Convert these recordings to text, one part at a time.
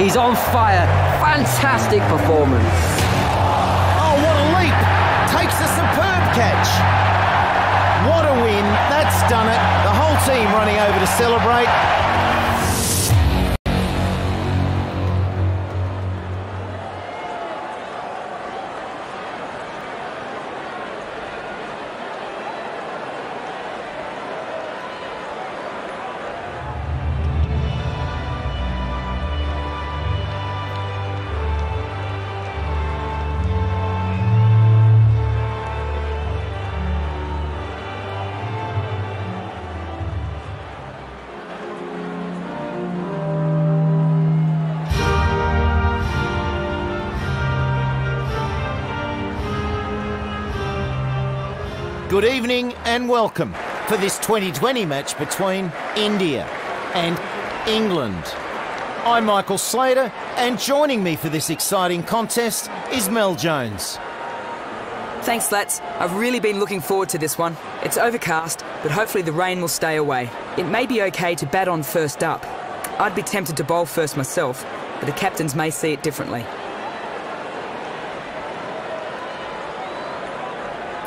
He's on fire. Fantastic performance. Oh, what a leap! Takes a superb catch. What a win. That's done it. The whole team running over to celebrate. Good evening and welcome for this 2020 match between India and England. I'm Michael Slater, and joining me for this exciting contest is Mel Jones. Thanks, lads. I've really been looking forward to this one. It's overcast, but hopefully the rain will stay away. It may be okay to bat on first up. I'd be tempted to bowl first myself, but the captains may see it differently.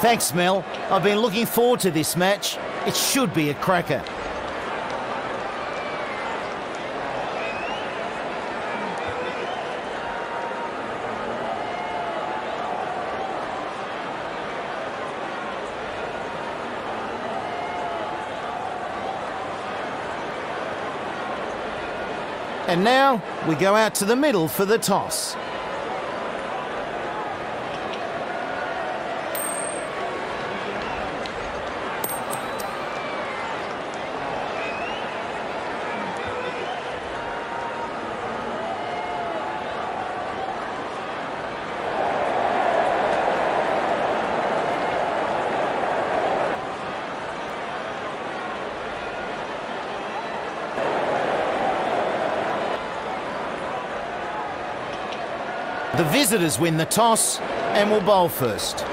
Thanks, Mel. I've been looking forward to this match. It should be a cracker. And now we go out to the middle for the toss. Visitors win the toss and will bowl first.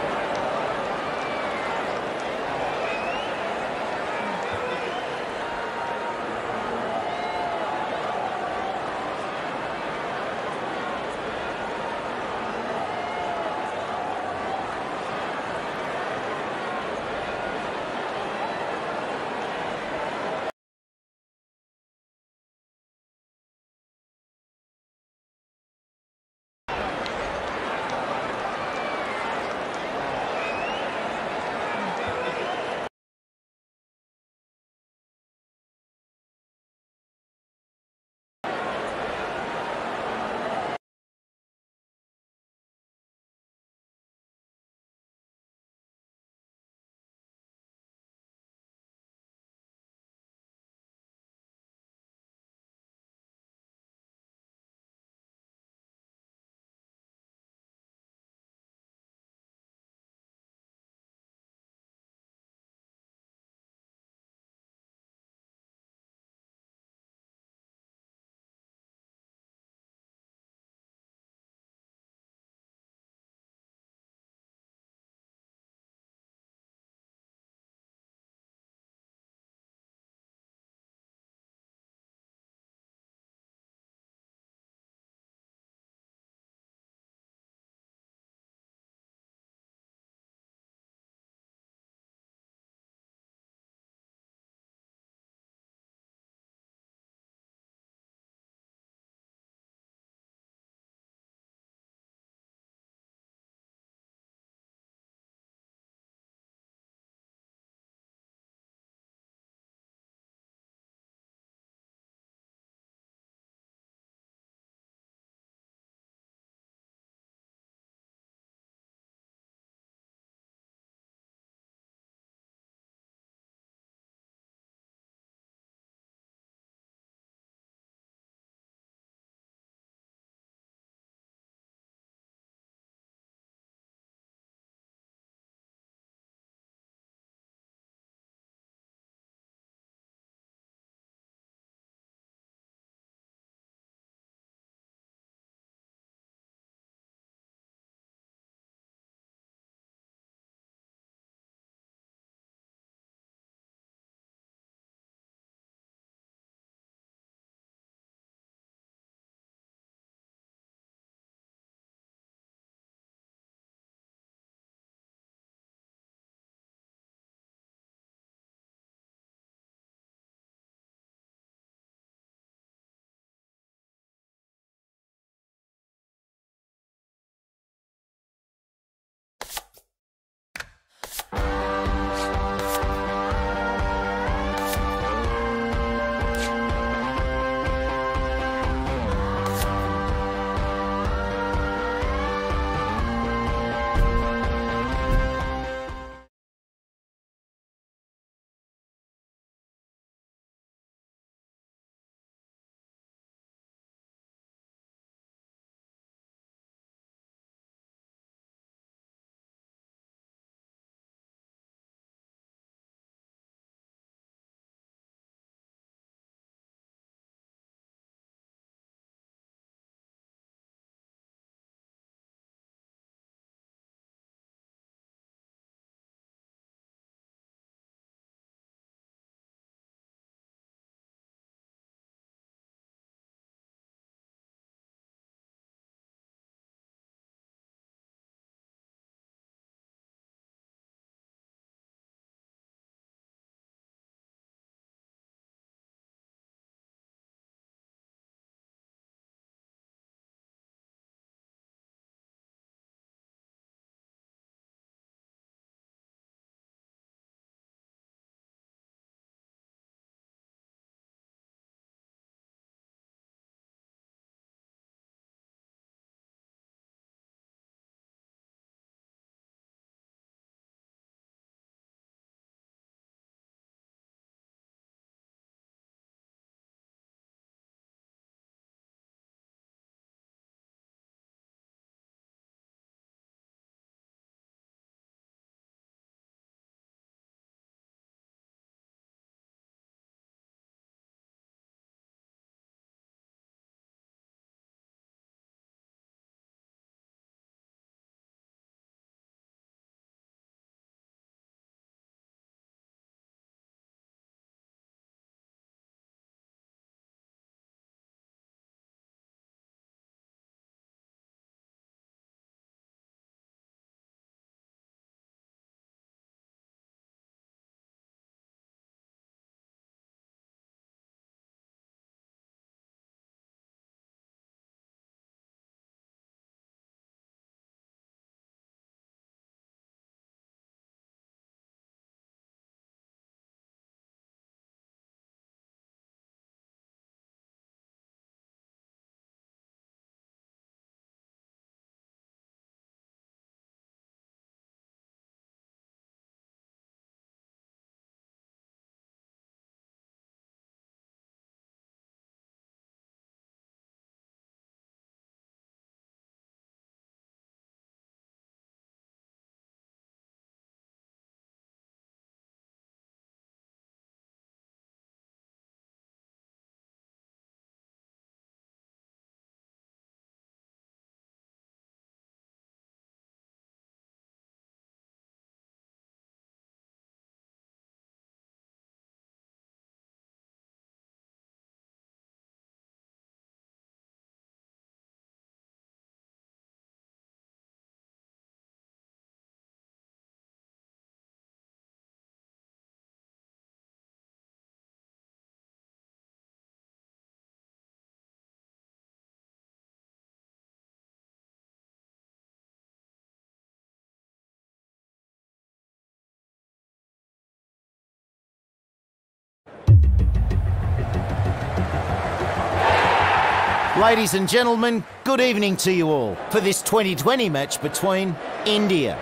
Ladies and gentlemen, good evening to you all for this 2020 match between India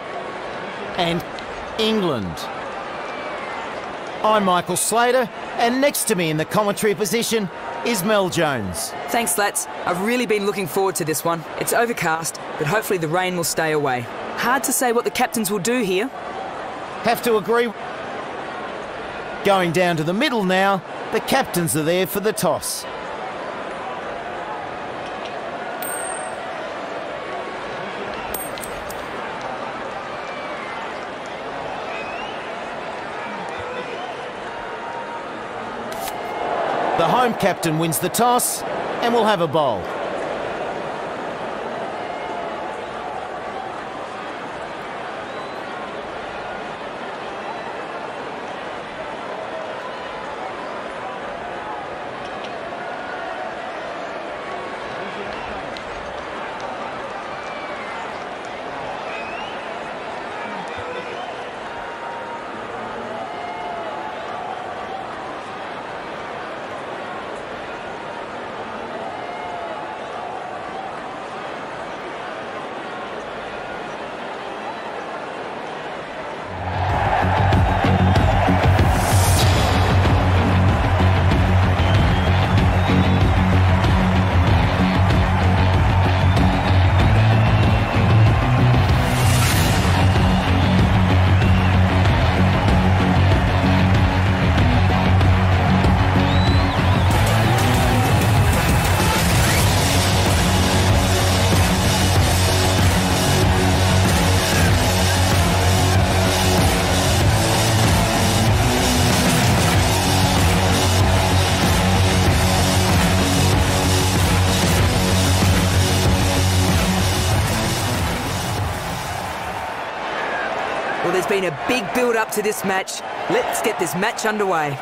and England. I'm Michael Slater, and next to me in the commentary position is Mel Jones. Thanks, lads. I've really been looking forward to this one. It's overcast, but hopefully the rain will stay away. Hard to say what the captains will do here. Have to agree. Going down to the middle now, the captains are there for the toss. Home captain wins the toss and will have a bowl. Been a big build up to this match. Let's get this match underway.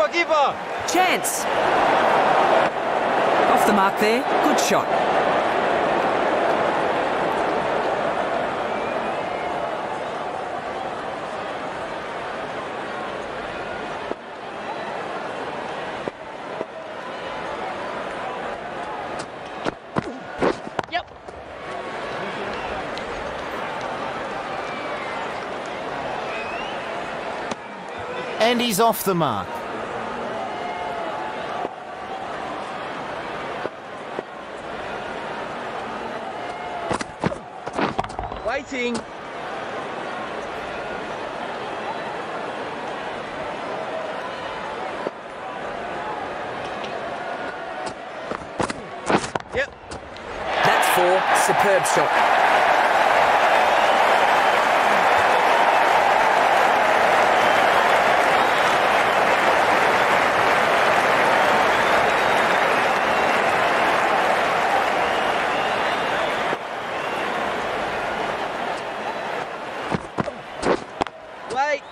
Keeper, keeper! Chance! Off the mark there. Good shot. And he's off the mark. Waiting! Yep. That's four. Superb shot. Wait!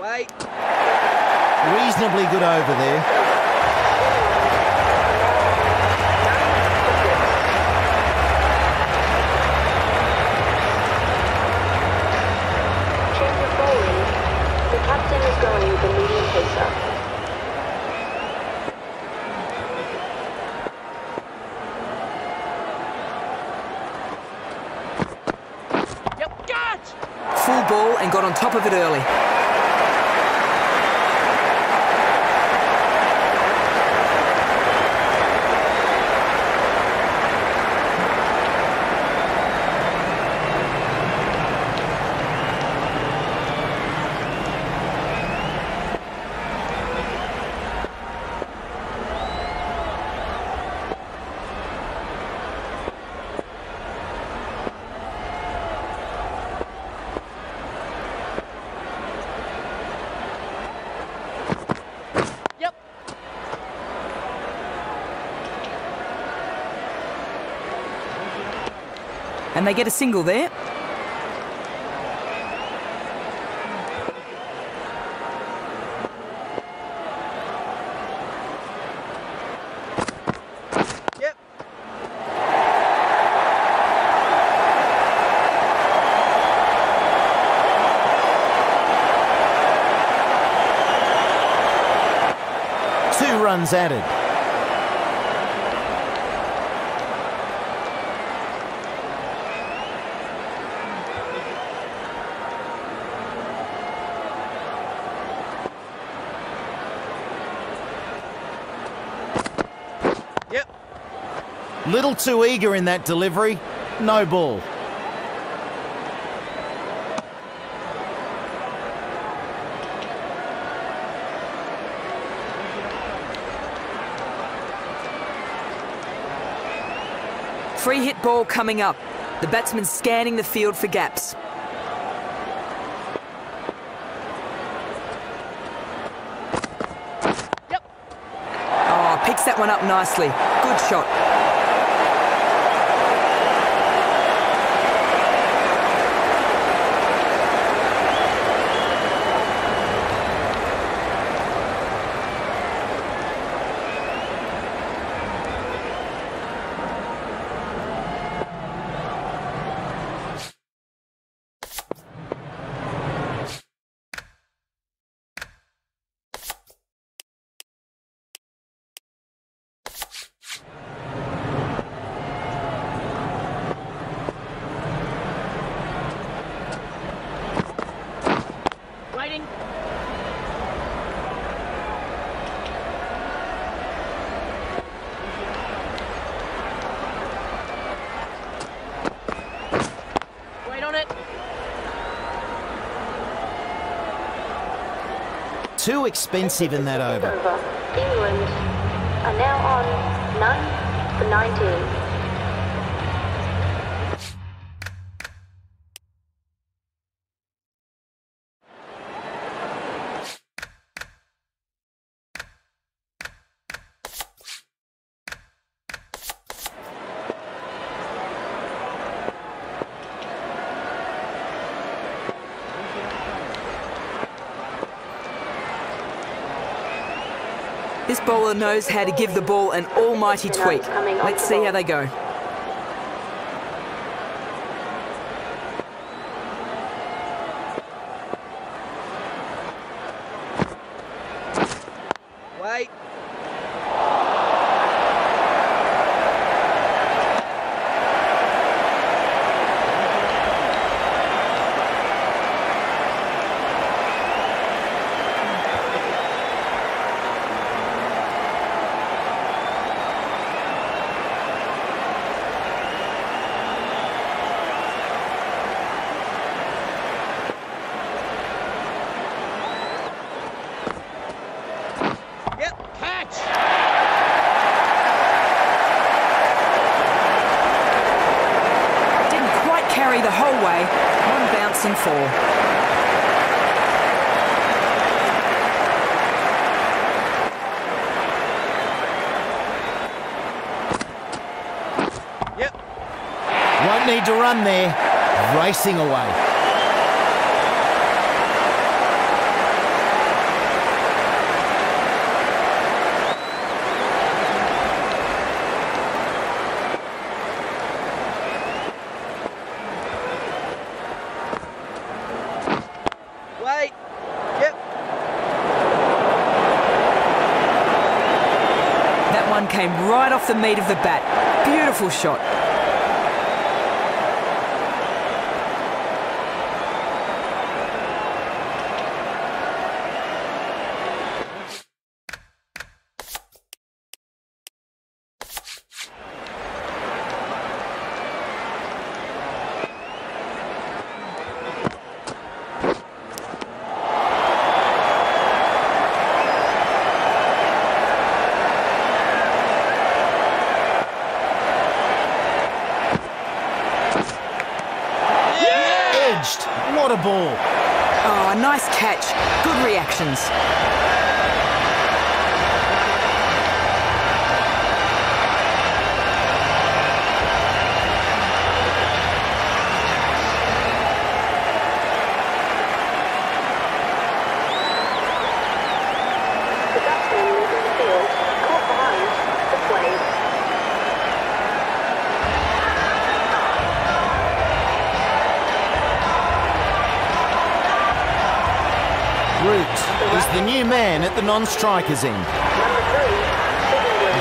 Wait! Reasonably good over there. Change of bowling. The captain is going with the medium pacer. Full ball and got on top of it early. And they get a single there. Yep. Two runs added. Little too eager in that delivery. No ball. Free hit ball coming up. The batsman scanning the field for gaps. Yep. Oh, picks that one up nicely. Good shot. Expensive in that over. Over. England are now on 9 for 19. Knows how to give the ball an almighty tweak. Let's see how they go. Wait. Yep. Catch. Didn't quite carry the whole way. One bouncing four. Yep. Won't to run there. Racing away. Wait. Yep. That one came right off the meat of the bat. Beautiful shot. Edged. What a ball. Oh, a nice catch. Good reactions. at the non-strikers Sydney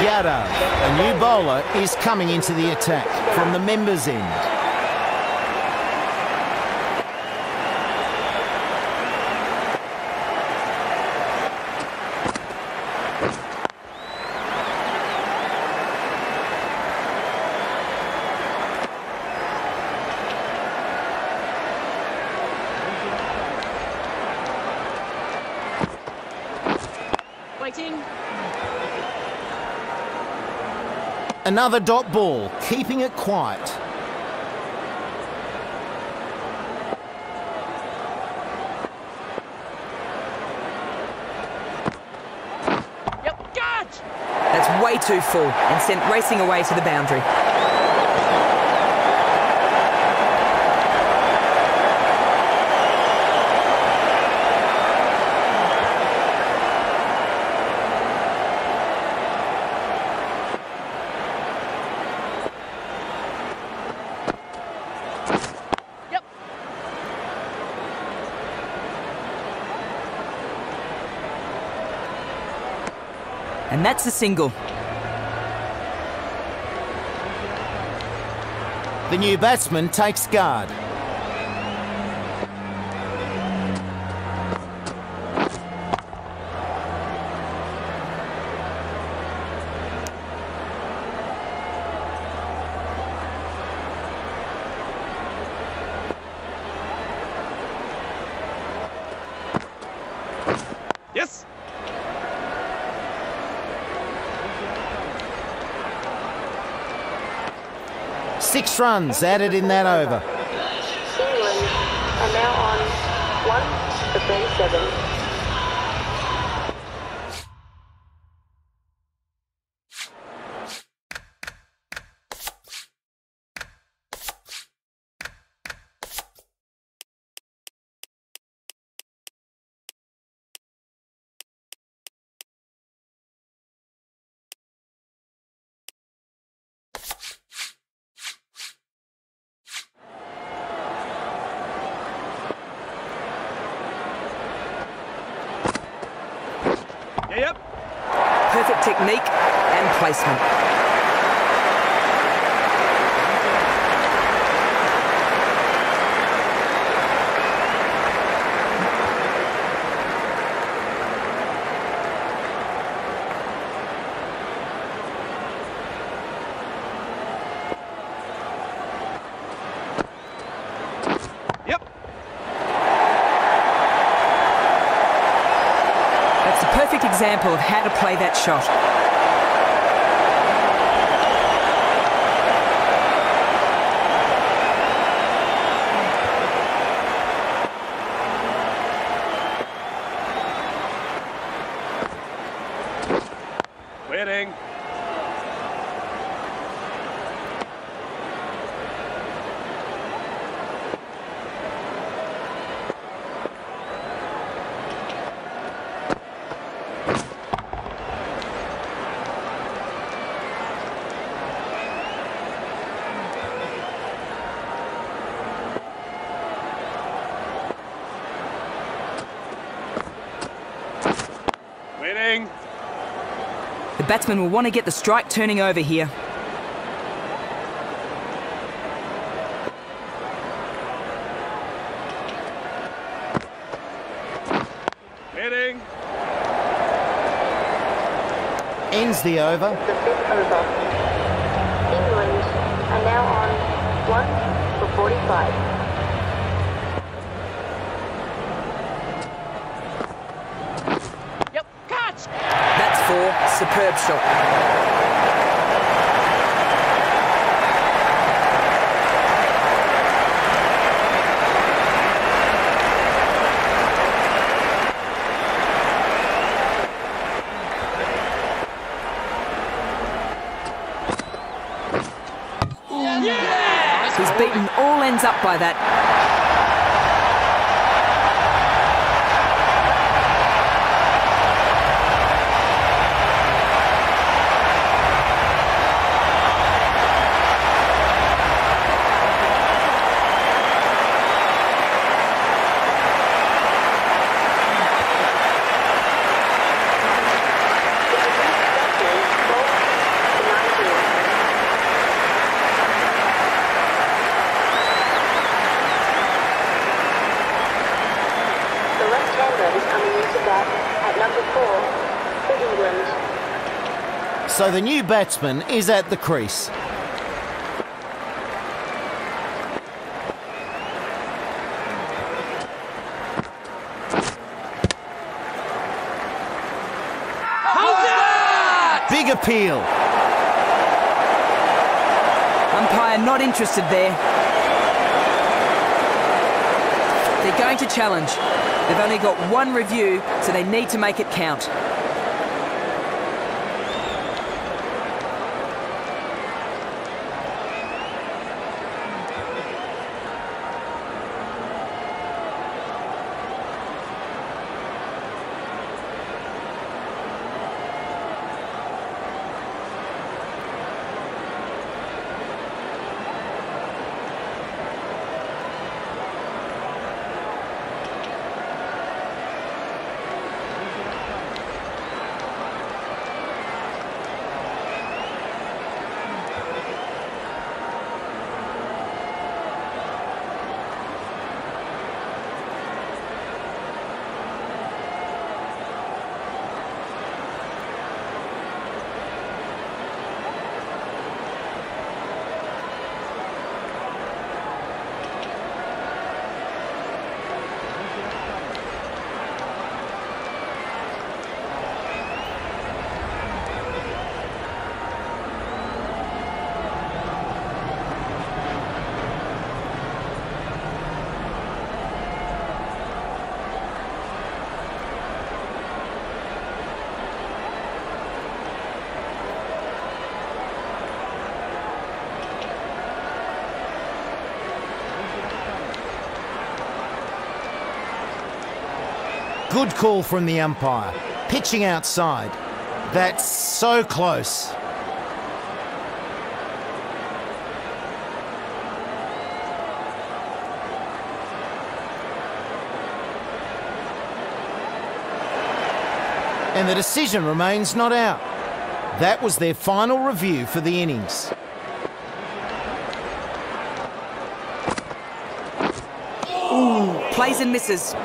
Yadav, a new bowler, is coming into the attack from the members' end. Waiting. Another dot ball, keeping it quiet. Yep, catch! That's way too full and sent racing away to the boundary. And that's a single. The new batsman takes guard. Yes! Six runs added in that over. England are now on 1 for 37. Yeah, yep. Perfect technique and placement. Yep. That's a perfect example of how to play that shot. Waiting. Waiting. The batsman will want to get the strike turning over here. Waiting. Ends the over. The fifth over. England are now on 1 for 45. Yep, catch! That's shot. He's beaten all ends up by that. So the new batsman is at the crease. Big appeal. Umpire not interested there. They're going to challenge. They've only got one review, so they need to make it count. Good call from the umpire. Pitching outside. That's so close. And the decision remains not out. That was their final review for the innings. Ooh, Plays and misses.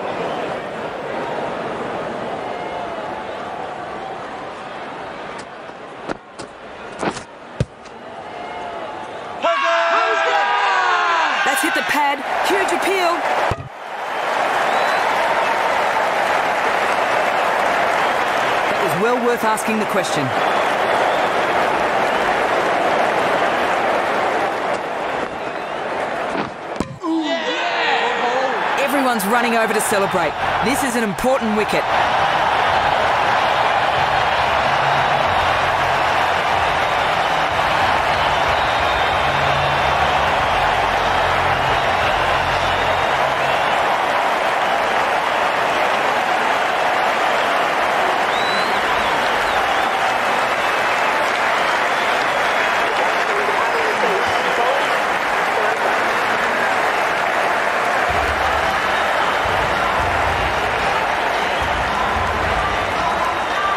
That's hit the pad. Huge appeal. That was well worth asking the question. Everyone's running over to celebrate. This is an important wicket.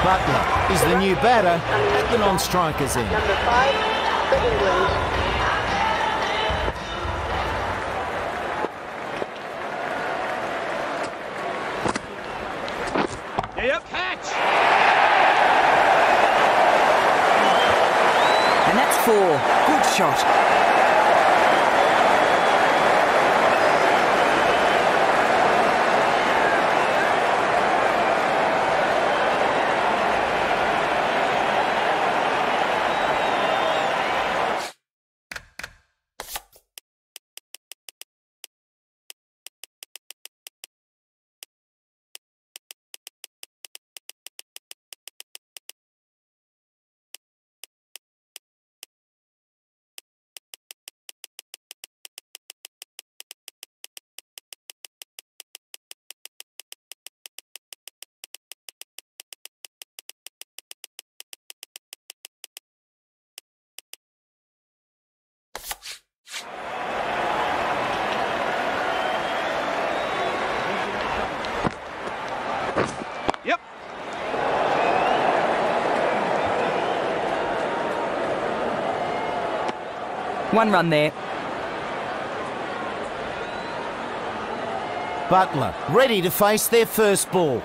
Buttler is the new batter at the non-strikers end. Number five for England. one run there. Buttler ready to face their first ball.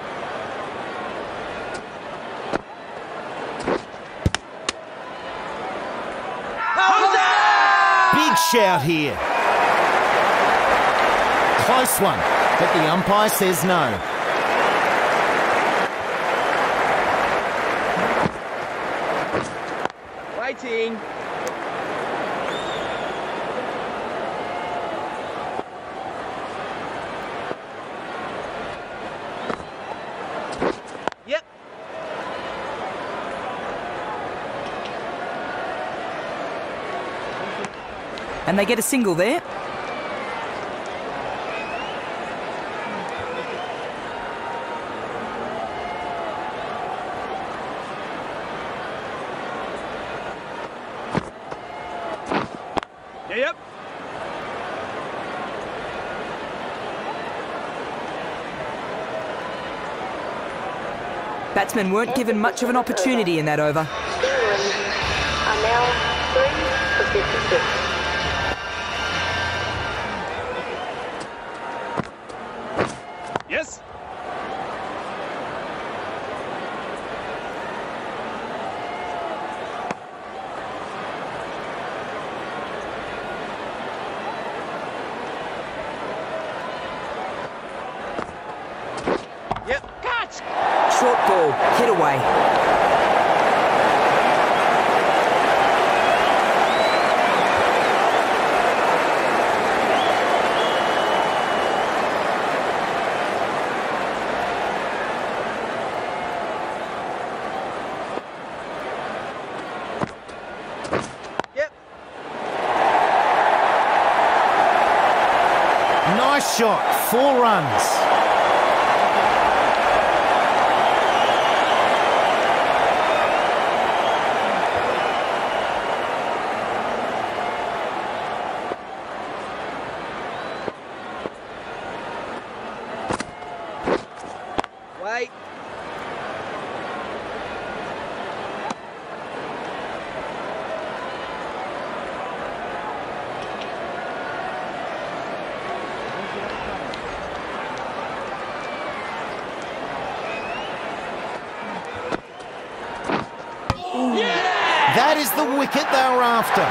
Big shout here. Close one, but the umpire says no. And they get a single there. Yep. Batsmen weren't given much of an opportunity in that over. England are now 3 for 56. Runs. Wicket they were after.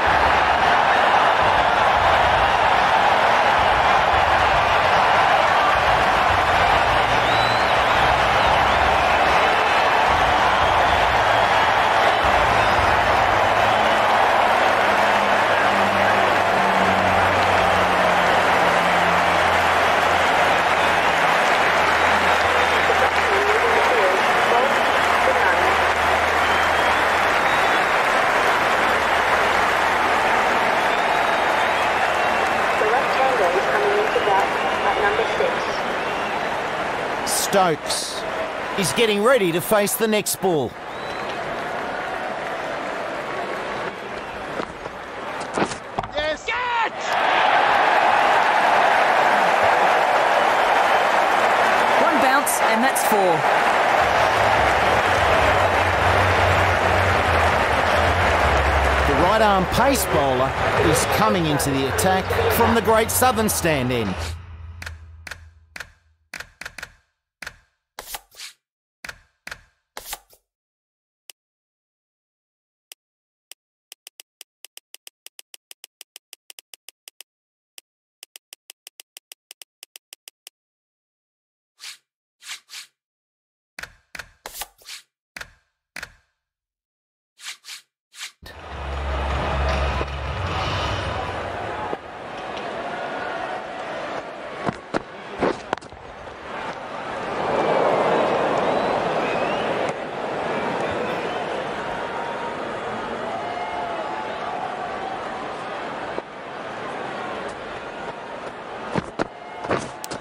The left-hander is coming into bat at number 6. Stokes is getting ready to face the next ball. Yes. Catch. One bounce, and that's four. The right arm pace bowler is coming into the attack from the Great Southern stand end.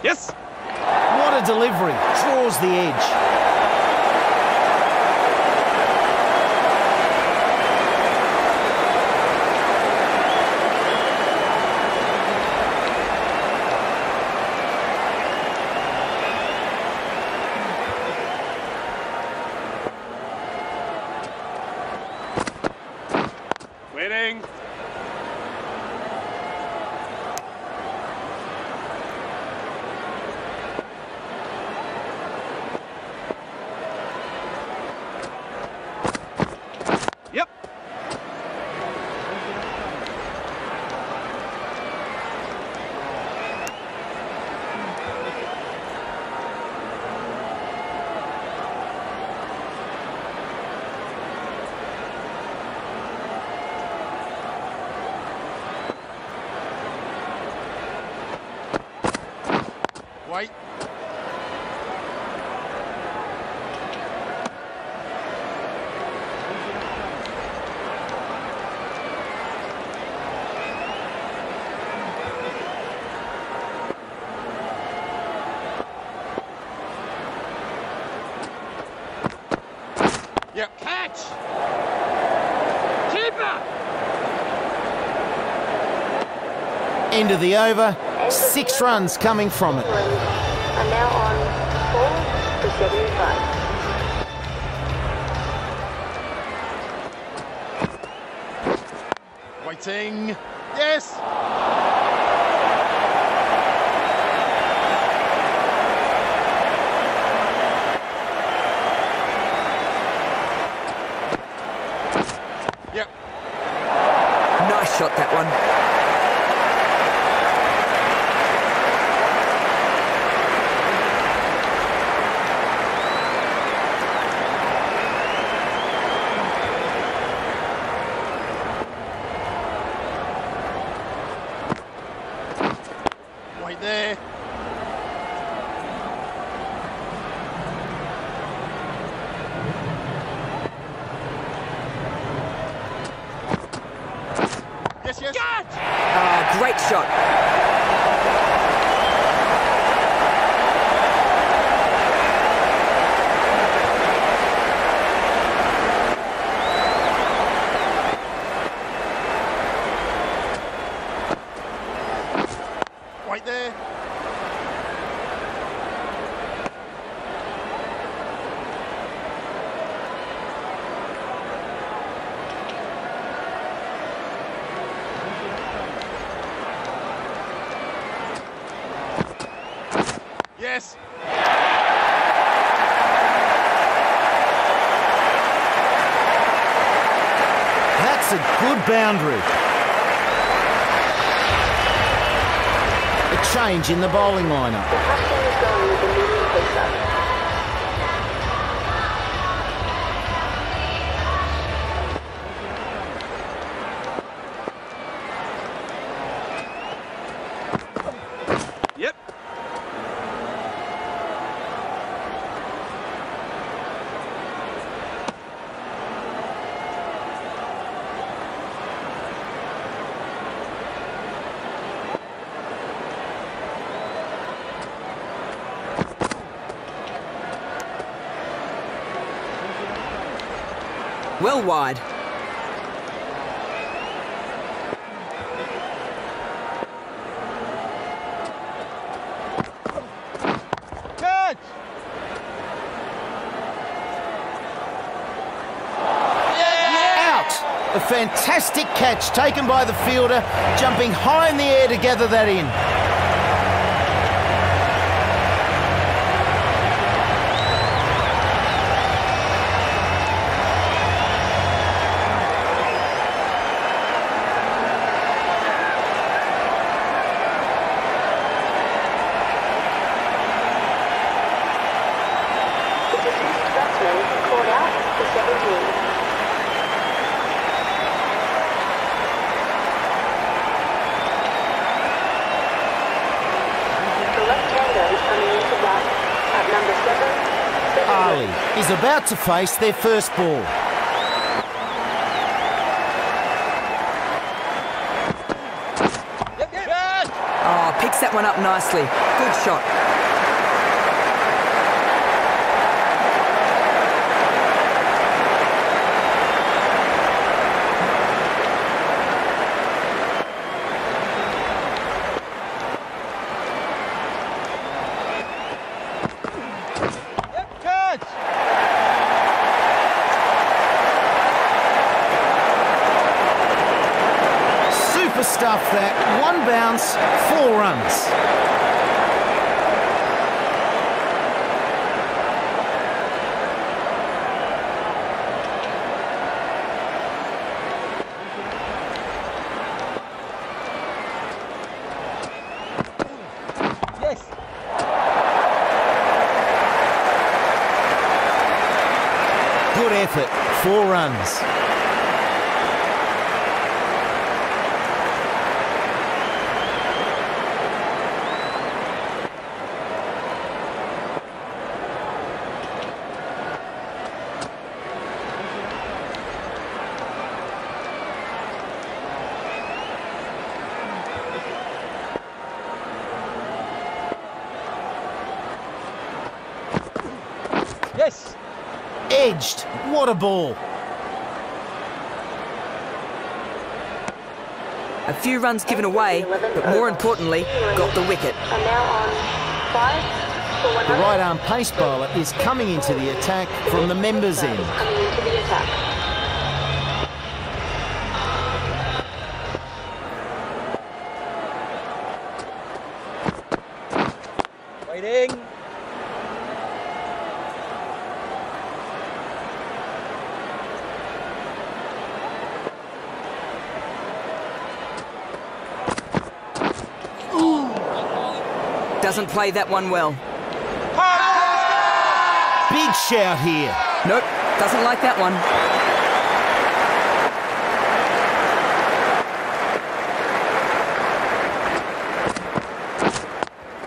Yes. What a delivery! Draws the edge. Waiting. Yep. Wait. Yep. Catch! Keeper! End of the over. Six runs coming from it. England are now on 4 for 75. Waiting. Yes! Yep. Nice shot, that one. Wait there. Yes, yes. Ah, great shot. Wait there. Yes. That's a good boundary. A change in the bowling lineup. Well wide. Catch! Out! A fantastic catch taken by the fielder, jumping high in the air to gather that in. The deceased batsman called out for 17. The left-hander is coming into bat at number 7. Ali is about to face their first ball. Oh, picks that one up nicely. Good shot. Yes! Edged! What a ball! Few runs given away, but more importantly, got the wicket. And now on five for The right arm pace bowler is coming into the attack from the members' end. Coming into the attack. Waiting. Doesn't play that one well. Big shout here. Nope, doesn't like that one.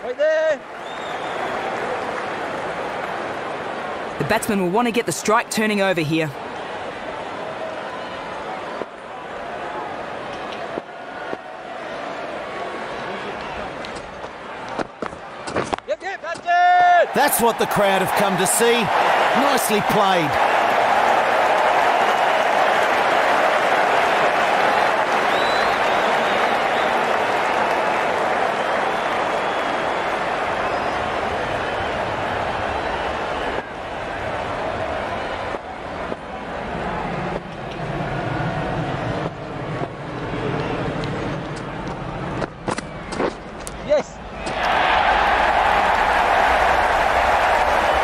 Right there. The batsman will want to get the strike turning over here. Yep, yep, that's it. That's what the crowd have come to see. Nicely played. Yes.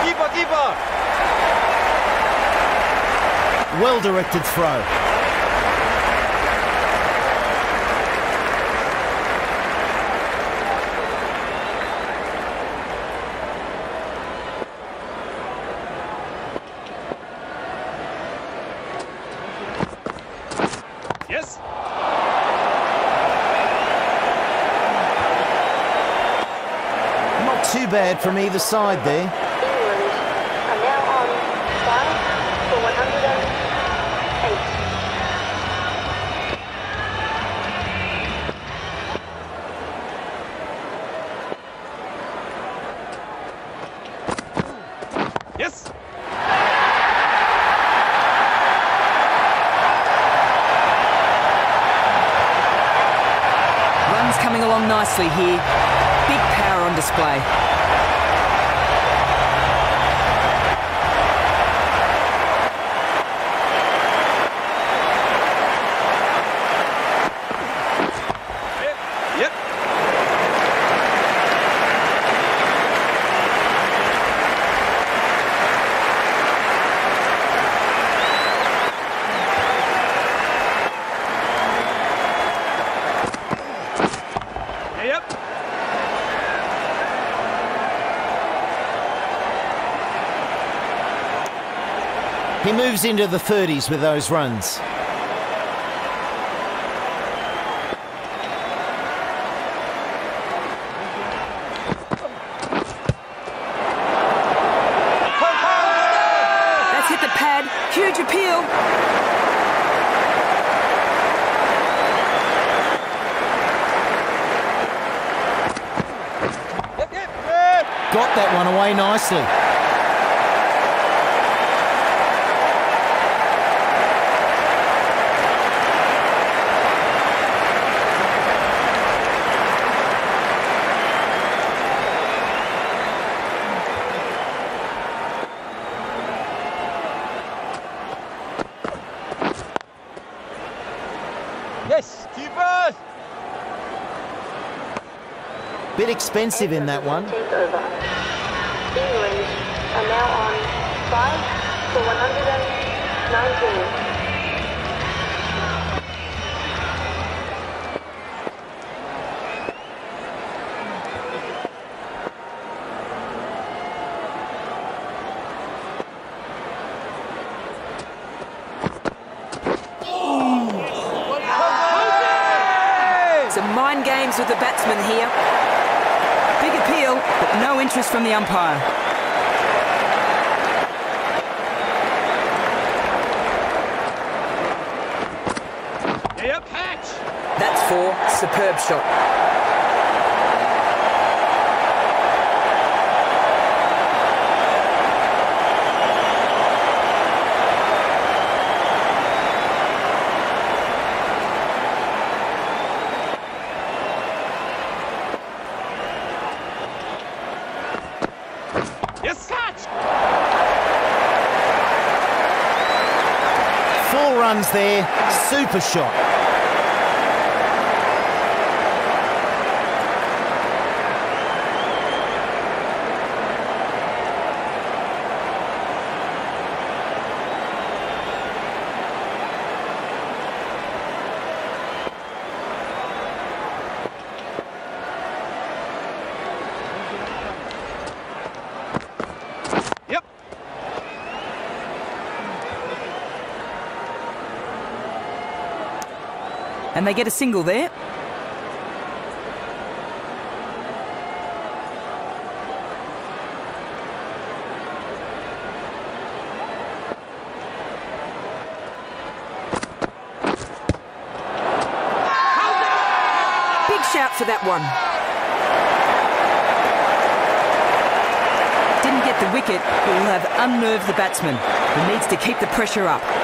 Keeper, keeper. Directed throw. Yes. Not too bad from either side there. England are now on five for 108. Yes. Runs coming along nicely here. Big power on display. Yep. Yep. Yep. He moves into the 30s with those runs. That's hit the pad. Huge appeal. Yep, yep. Good. Got that one away nicely. Yes. Keepers. Bit expensive in that one. 17th over. England are now on five for 119. Some mind games with the batsman here. Big appeal, but no interest from the umpire. Yep. Catch. That's four. Superb shot. runs there. Super shot. And they get a single there. Big shout for that one. Didn't get the wicket, but will have unnerved the batsman, who needs to keep the pressure up.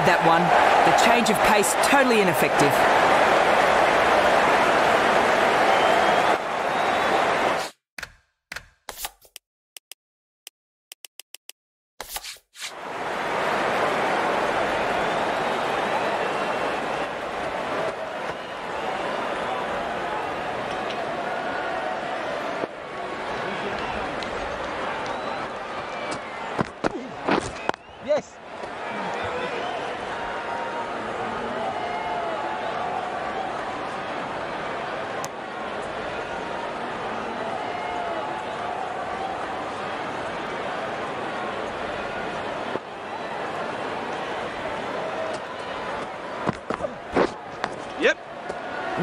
that one. The change of pace totally ineffective.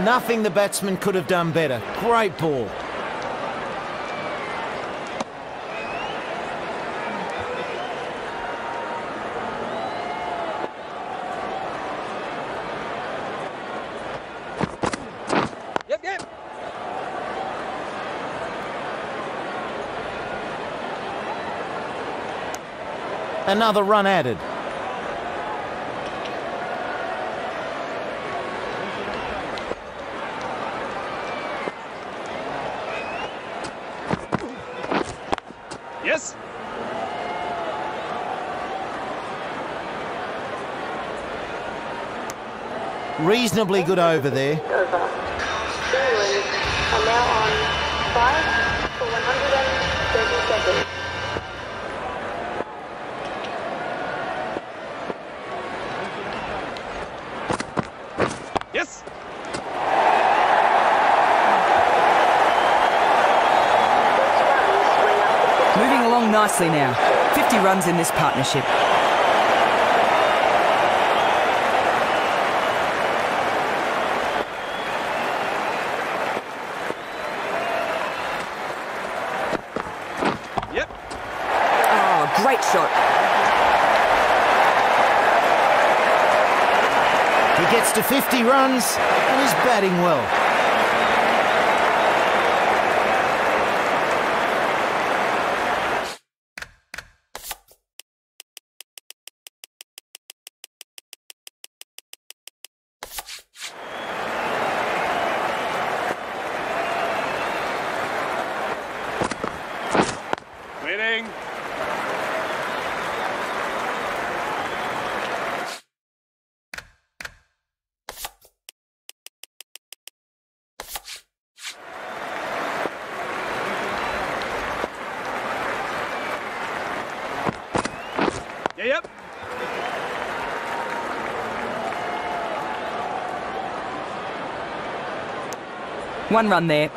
Nothing the batsman could have done better. Great ball. Yep, yep. Another run added. Yes. Reasonably good over there. Over. England are now on 5 for 137. Yes. Six runs bring up the 50. Moving along nicely now. 50 runs in this partnership. Yep. Oh, great shot. He gets to 50 runs and is batting well. Winning. Yeah, yep. One run there.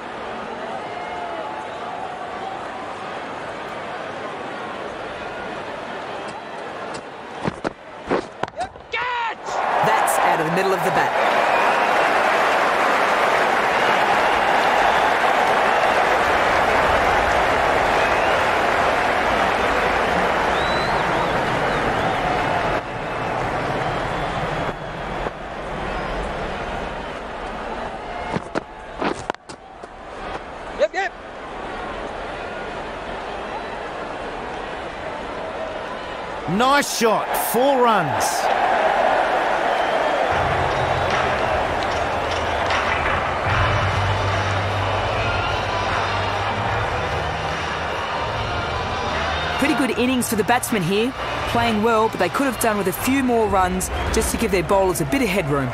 middle of the bat. Yep, yep. Shot, four runs. Pretty good innings for the batsmen here, playing well, but they could have done with a few more runs just to give their bowlers a bit of headroom.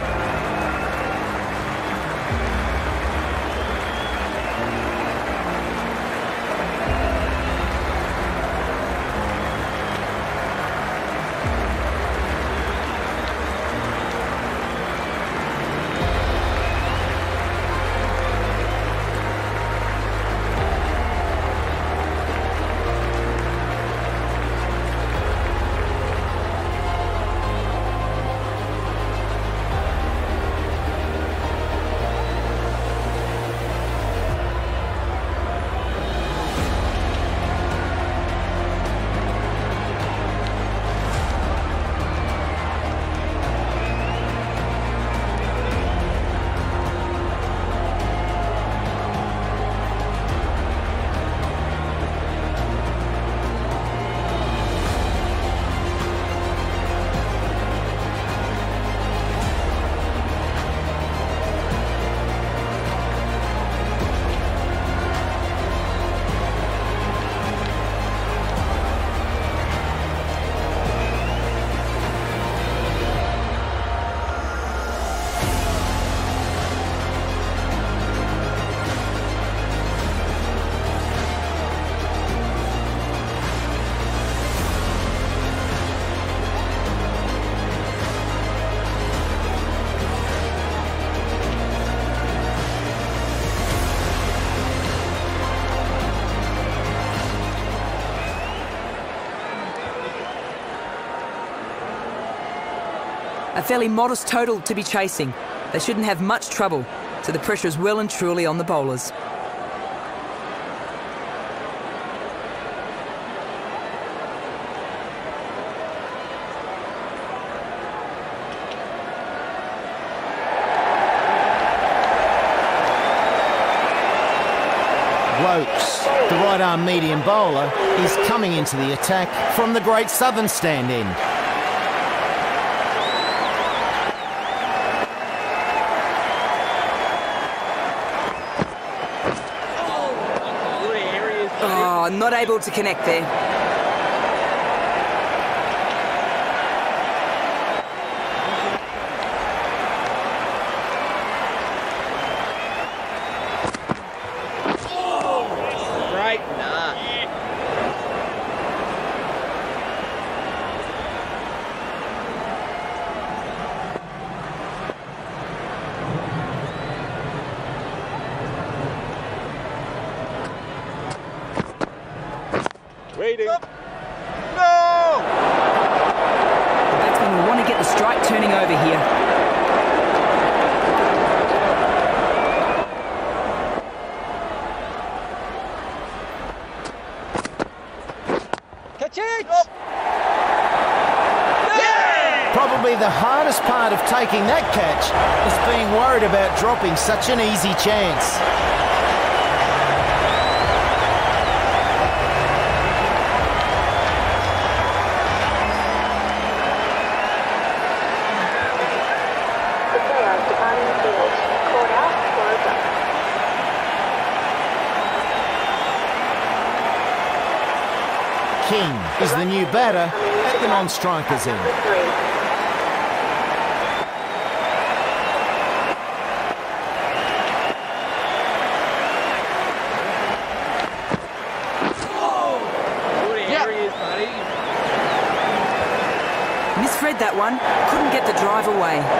Fairly modest total to be chasing. They shouldn't have much trouble, so the pressure is well and truly on the bowlers. Woakes, the right arm medium bowler, is coming into the attack from the Great Southern stand end. Good areas. Oh, not able to connect there. Right? Nah. Waiting. No! The batsmen will want to get the strike turning over here. Catch it! Probably the hardest part of taking that catch is being worried about dropping such an easy chance. King is the new batter at the non-strikers end. Number three. Good areas, buddy. Misread that one, couldn't get the drive away.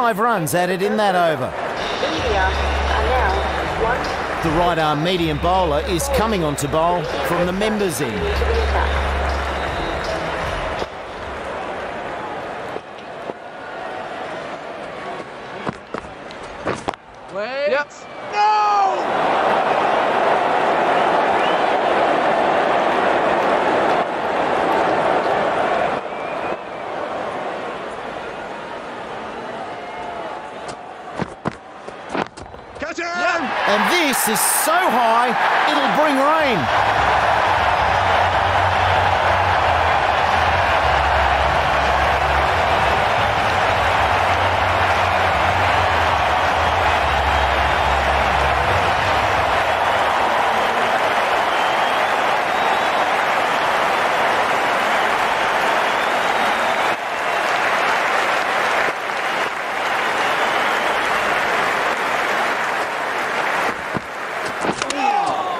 Five runs added in that over. India are now one The right arm medium bowler is coming on to bowl from the members end. to the attack. Wait. Yep. No! Catch it! And this is so high, it'll bring rain.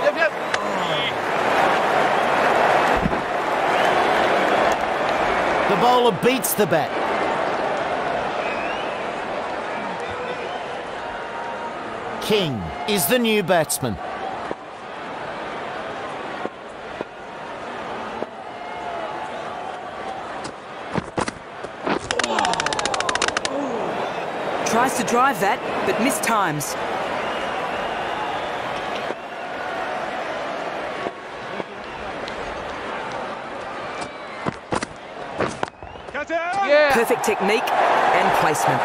Yep, yep. The beats the bat. King is the new batsman. Tries to drive that, but missed times. Catch it! Yeah. Perfect technique and placement.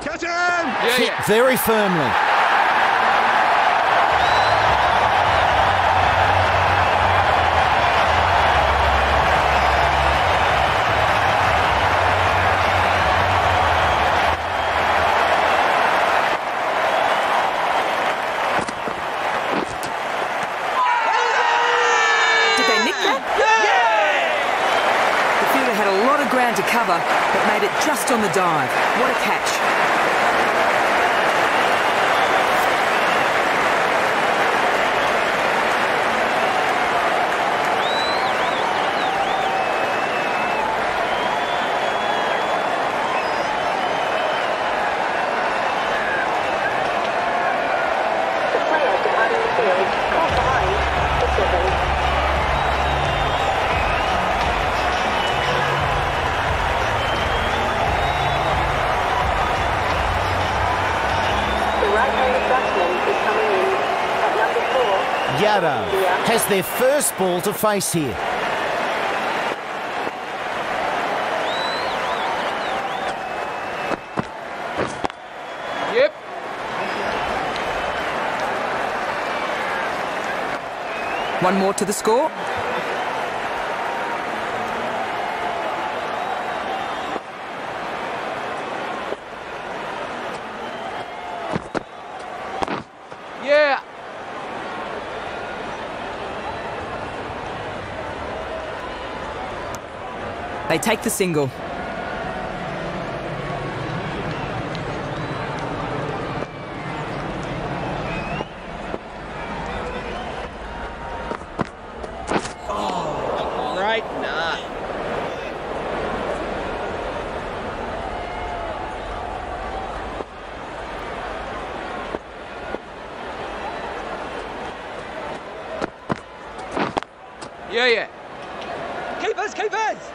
Catch him! Yeah, Hit yeah. very firmly. Did they nick that? The fielder had a lot of ground to cover, but made it just on the dive. What a catch. The player departing the field caught behind the seven. The right-handed batsman is coming in at number four. Yadav has their first ball to face here. Yep. One more to the score. Yeah. They take the single. Oh, right? Nah. Yeah, yeah. Keepers, keepers!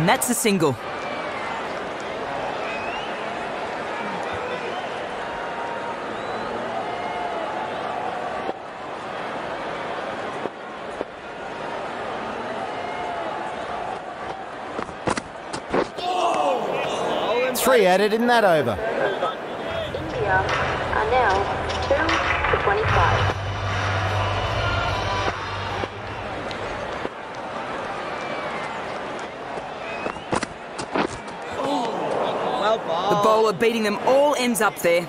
And that's a single. Three added in that over. India are now two to 25. of beating them all ends up there.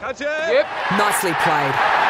Catch it! Yep. Nicely played.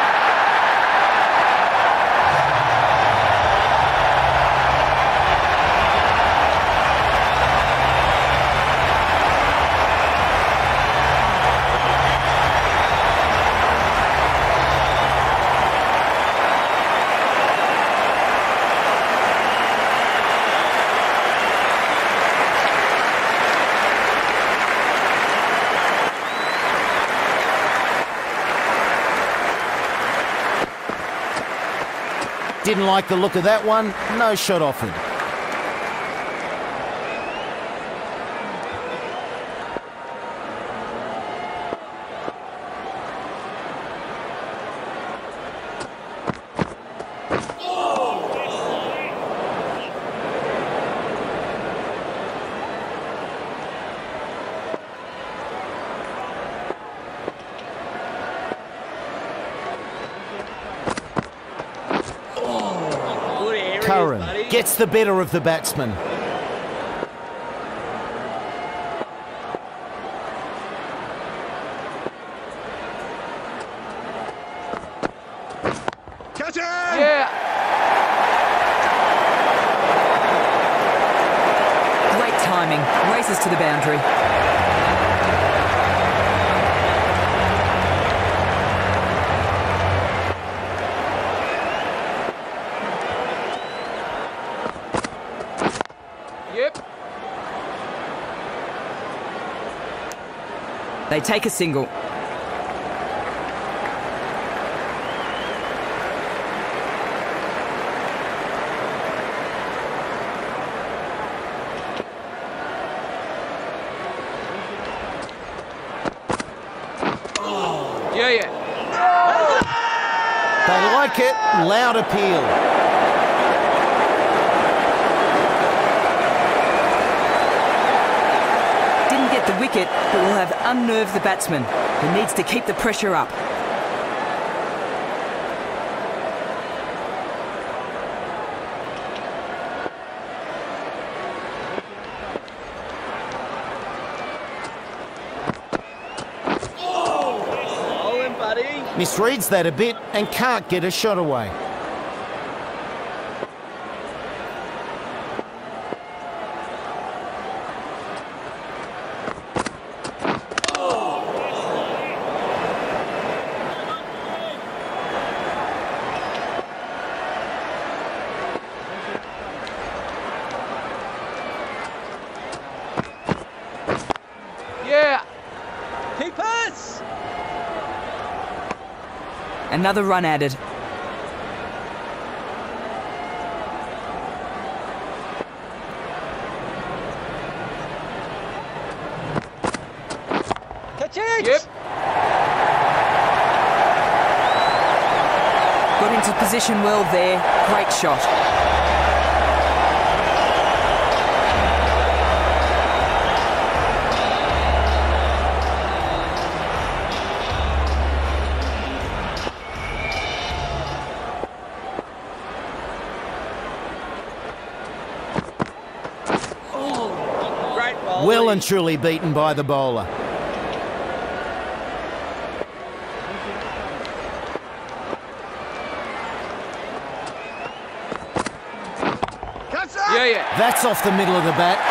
Didn't like the look of that one. No shot offered. Good areas, Curran buddy. Gets the better of the batsman. Catch it! Yeah. Great timing. Races to the boundary. Yep. They take a single. Yeah, yeah. They like it. Loud appeal. Didn't get the wicket, but will have unnerved the batsman, who needs to keep the pressure up. Misreads that a bit and can't get a shot away. Yeah. Keepers. Another run added. Catch it. Yep. Got into position well there. Great shot. And truly beaten by the bowler. Yeah, yeah. That's off the middle of the bat.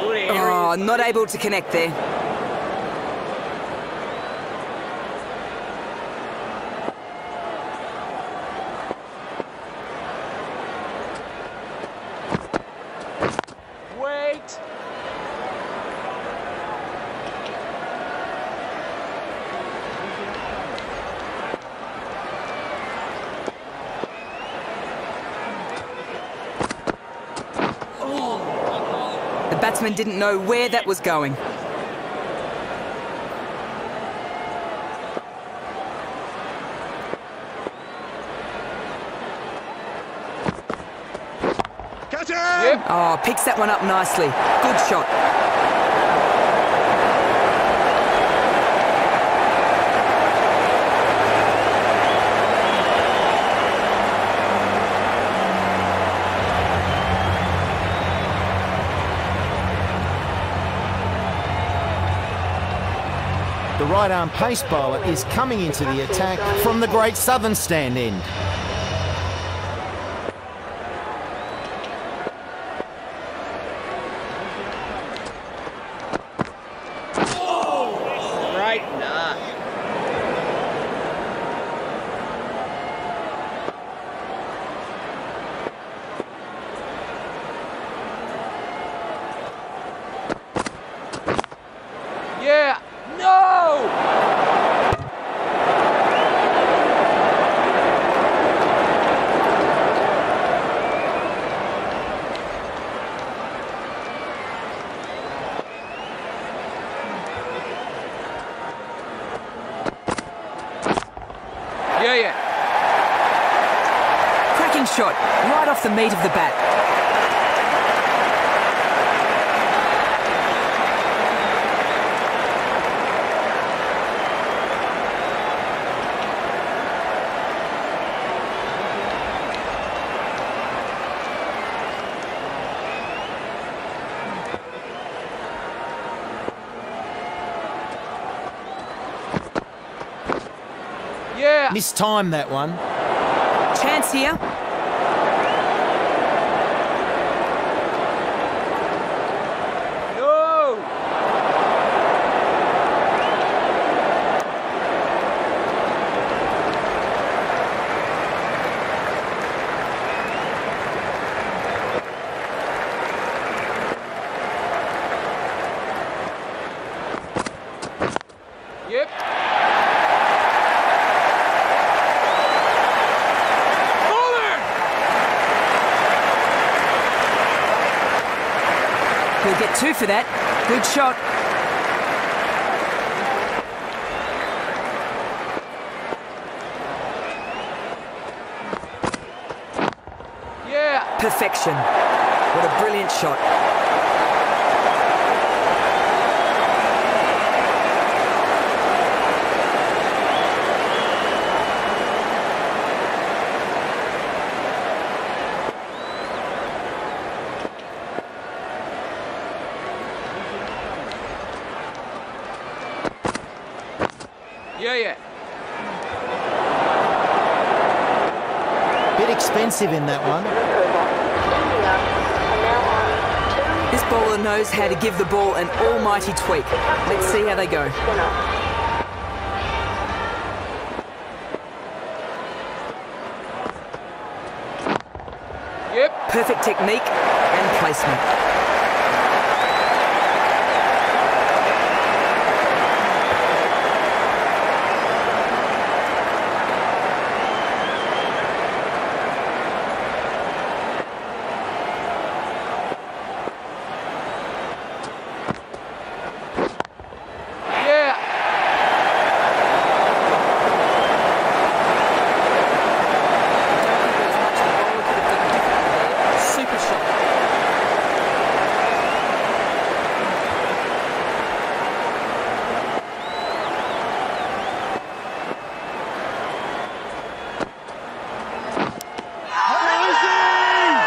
Good area. Oh, not able to connect there. batsman didn't know where that was going. Catch him! Yep. Oh, ah, picks that one up nicely. Good shot. The right arm pace bowler is coming into the attack from the Great Southern Stand end. Right, nah. Yeah. No! Yeah, yeah. Cracking shot. Right off the meat of the bat. Yeah. time, that one. Chance here. No! Yep. Bowler! He'll get two for that. Good shot. Yeah. Perfection. What a brilliant shot. Yeah, yeah. Bit expensive in that one. India are now on two This bowler knows how to give the ball an almighty tweak. Let's see how they go. Yep. Perfect technique and placement. Yeah. Super shot.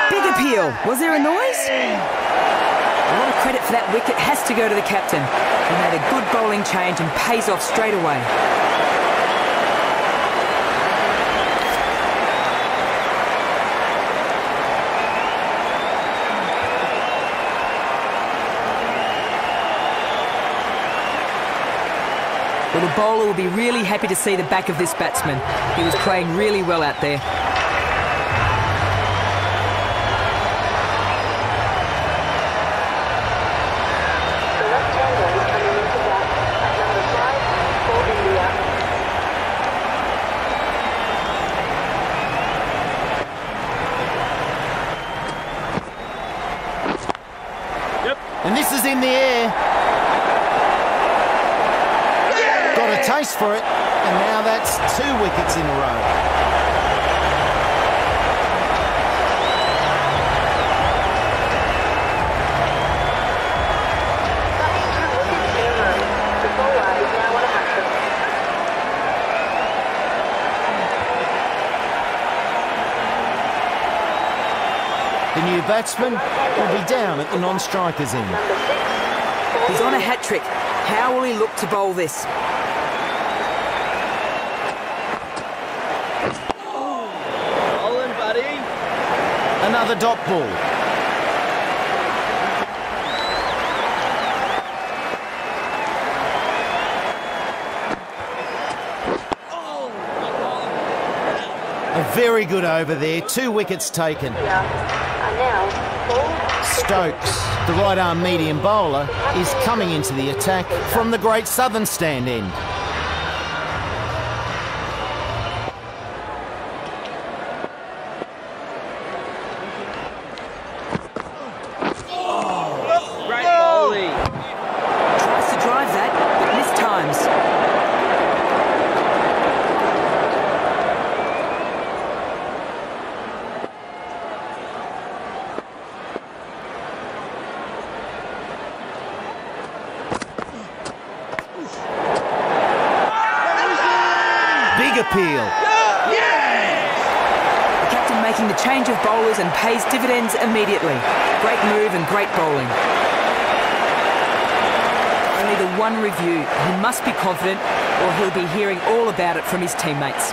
Big appeal. Was there a noise? A lot of credit for that wicket has to go to the captain. He made a good bowling change and pays off straight away. Well, the bowler will be really happy to see the back of this batsman. He was playing really well out there. The left-hander is coming into bat at number five for India. And this is in the air. Got a taste for it, and now that's two wickets in a row. The new batsman will be down at the non-strikers end. He's on a hat trick. How will he look to bowl this? Rolling, buddy. Another dot ball. A very good over there. Two wickets taken. here are now four, Stokes, the right arm medium bowler, is coming into the attack from the Great Southern Stand end. Great bowling. Tries to drive that, but missed times. Big appeal. The captain making the change of bowlers and pays dividends immediately. Great move and great bowling. Only the one review. He must be confident or he'll be hearing all about it from his teammates.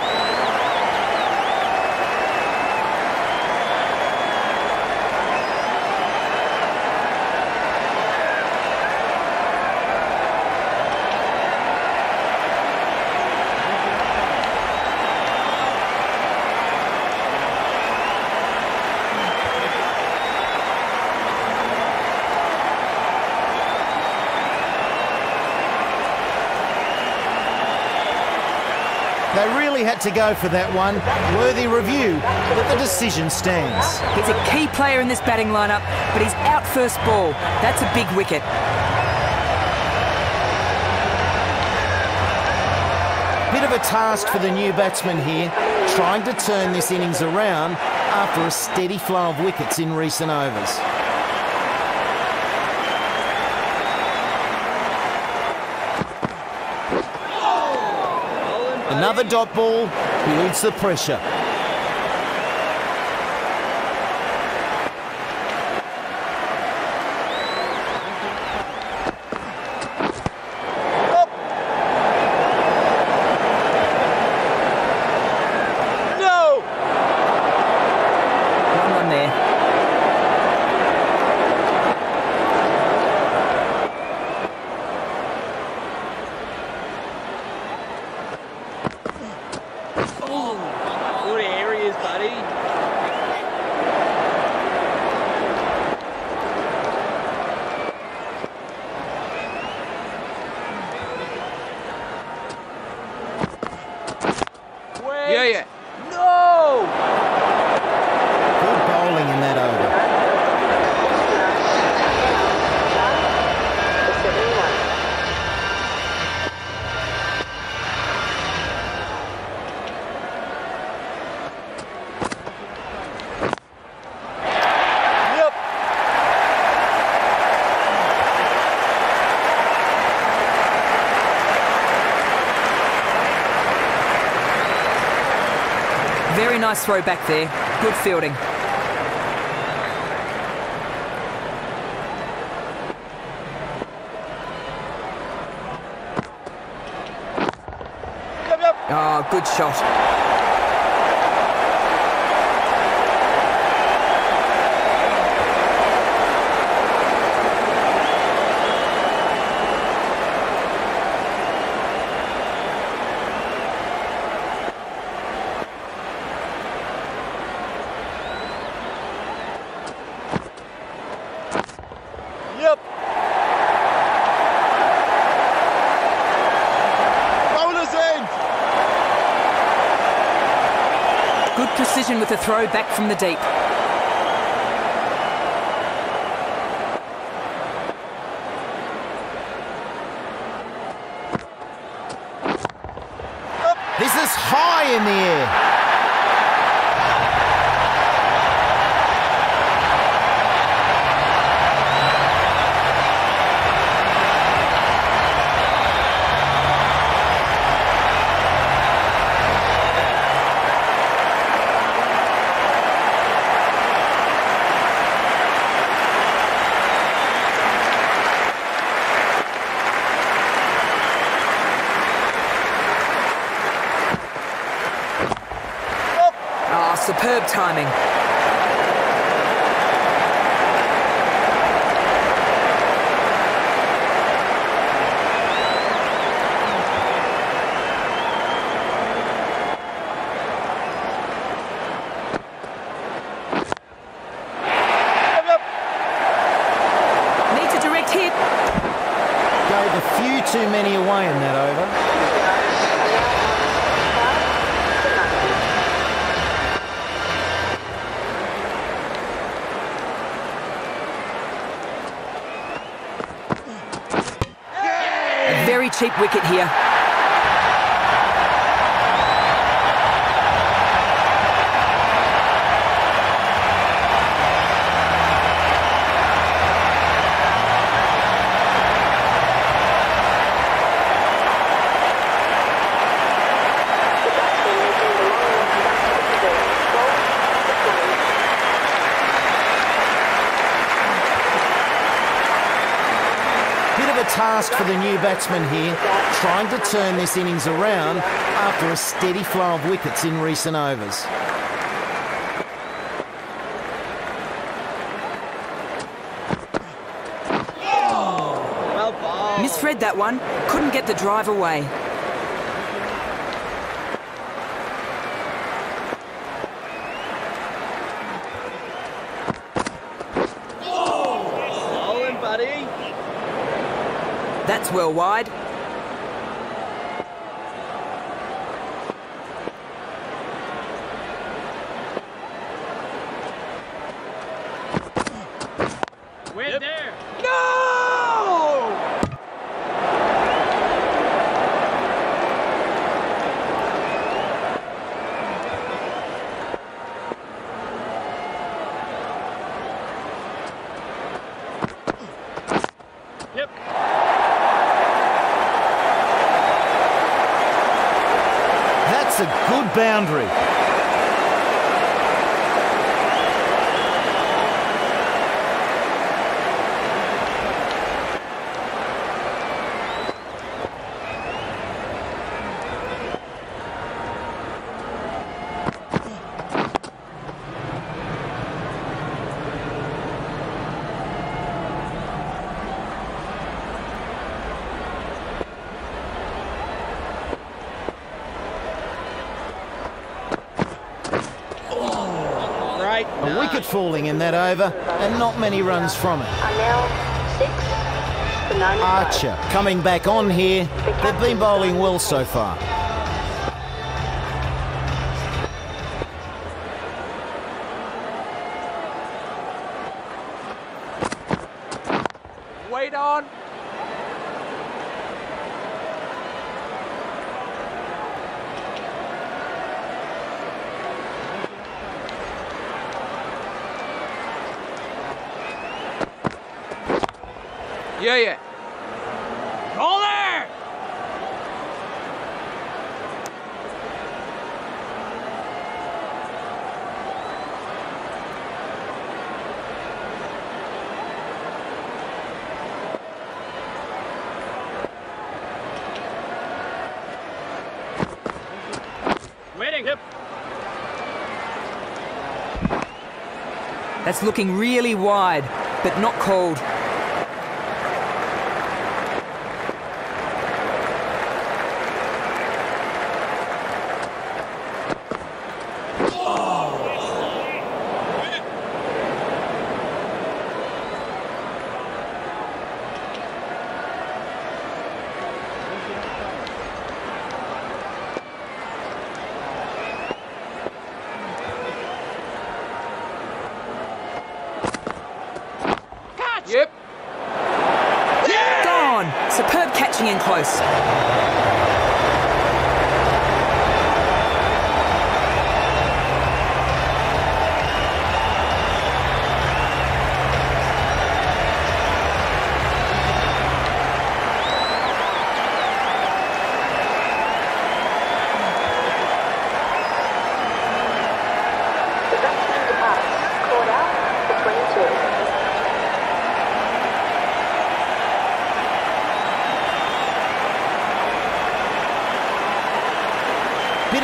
They really had to go for that one. Worthy review, but the decision stands. He's a key player in this batting lineup, but he's out first ball. That's a big wicket. Bit of a task for the new batsman here, trying to turn this innings around after a steady flow of wickets in recent overs. Another dot ball, builds the pressure. No! One run there. Good areas, buddy. Yeah, yeah. No! Good bowling in that over. for 71. Yep. Very nice throw back there. Good fielding. Oh, good shot. Yep. Bowler's end. Good precision with the throw back from the deep. This is high in the air. Superb timing. Needs a direct hit. Gave a few too many away in that over. A very cheap wicket here. The batsman making the long line back to the field. Ball six runs. Bit of a task for the new batsman here, trying to turn this innings around after a steady flow of wickets in recent overs. Well ball. Misread that one. Couldn't get the drive away. Bowling, buddy. That's well wide. Win there. No! Yep. That's a good boundary. Right. A wicket falling in that over, and not many runs from it. Are now six. Archer coming back on here. They've been bowling well so far. Wait on. Yeah, yeah. Roll there! Waiting. Yep. That's looking really wide, but not called. Yep. Gone. Superb catching in close. The batsman departs. Called out for 22.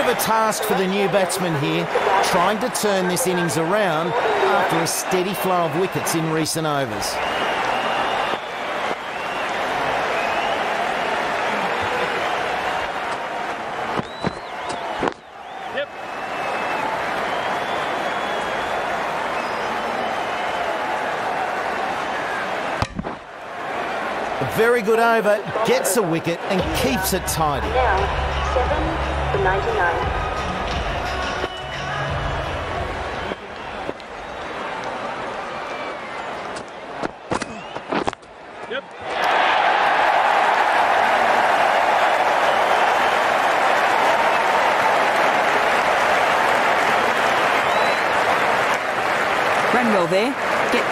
of a task for the new batsman here, trying to turn this innings around after a steady flow of wickets in recent overs. Yep. A very good over, gets a wicket and keeps it tidy. Now, 7 for 99.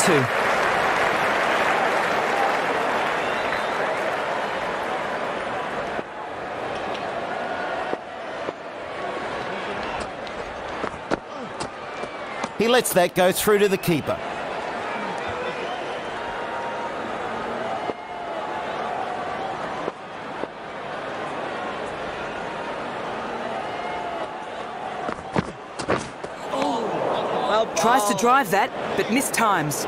Two. He lets that go through to the keeper. Tries to drive that, but missed times.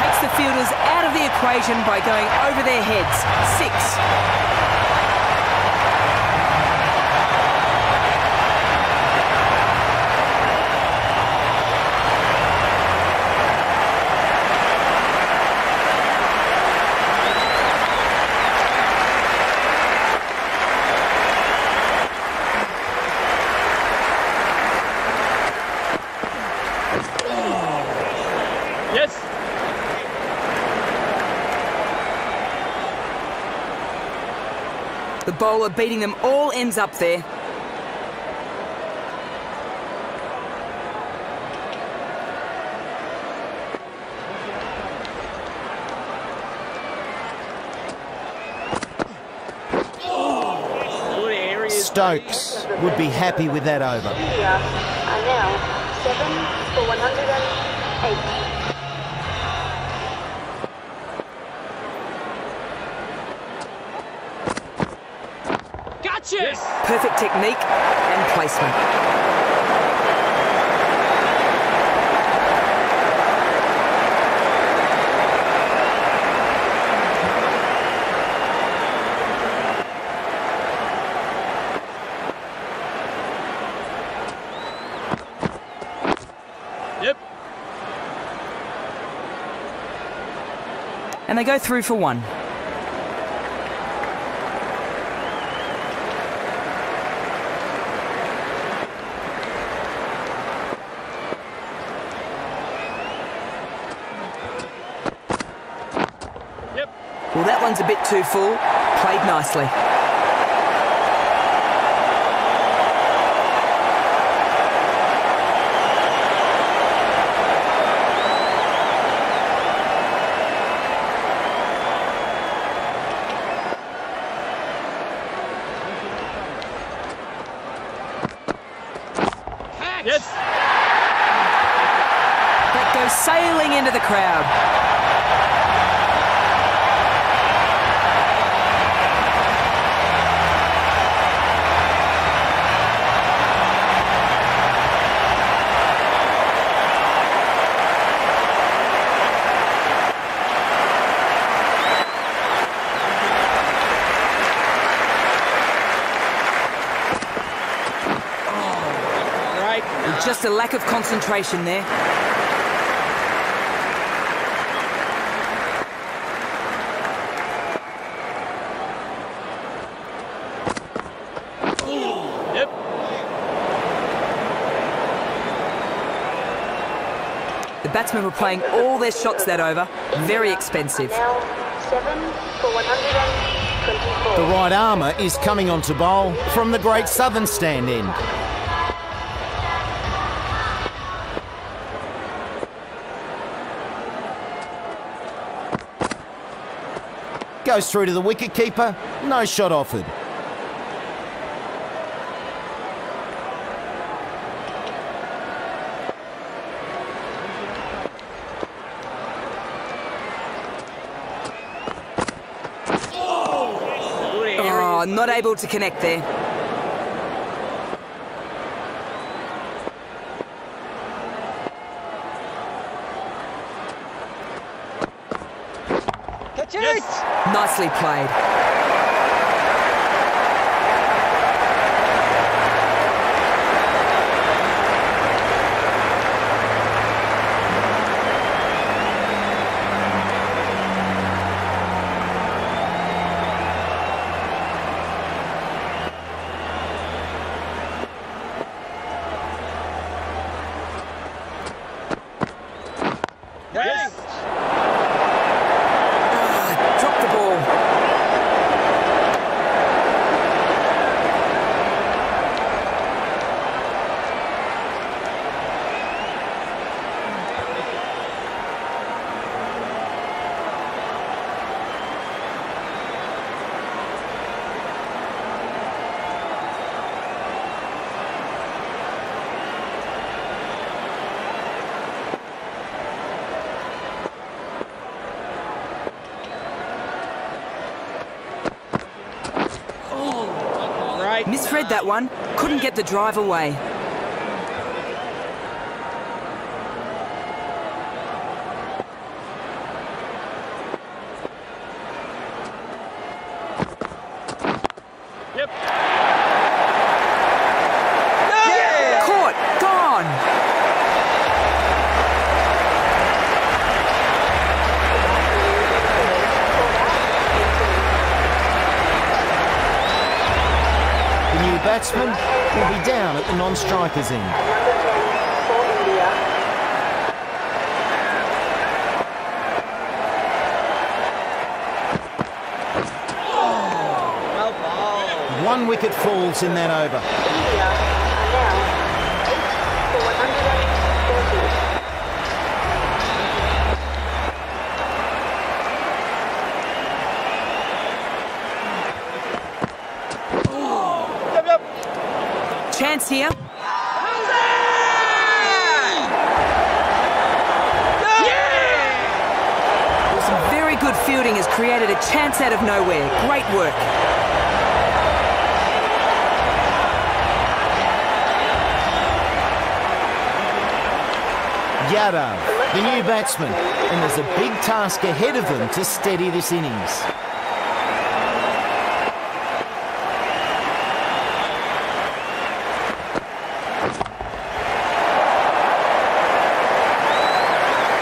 Takes the fielders out of the equation by going over their heads. Six. Yes. The bowler beating them all ends up there. Stokes would be happy with that over. Perfect technique and placement. Yep. And they go through for one. Yep. Well, that a bit too full. Played nicely. Yes. That goes sailing into the crowd. Right. Just a lack of concentration there. The batsmen were playing all their shots that over. Very expensive. Now 7 for 124. The right armer is coming on to bowl from the Great Southern Stand end. goes through to the wicketkeeper. No shot offered. Oh, not able to connect there. Nicely played. Yes! Ah, Drop the ball. All right. Misread that one. Couldn't get the drive away. Non-strikers end. Number 10 for India. Well ball. One wicket falls in that over. India now 8 for 130. Yep, yep. Chance here. Some very good fielding has created a chance out of nowhere. Great work. Yadav, the new batsman, and there's a big task ahead of them to steady this innings.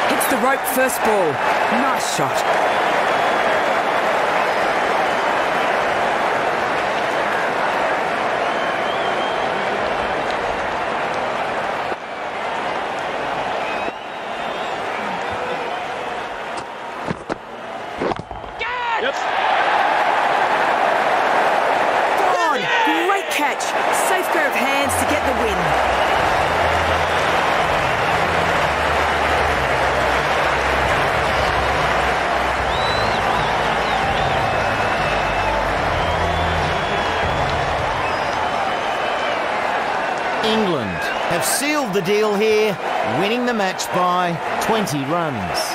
Hits the rope first ball. Nice shot. Yep. Gone. Great catch. Safe pair of hands to get the win. England have sealed deal here, winning the match by 20 runs.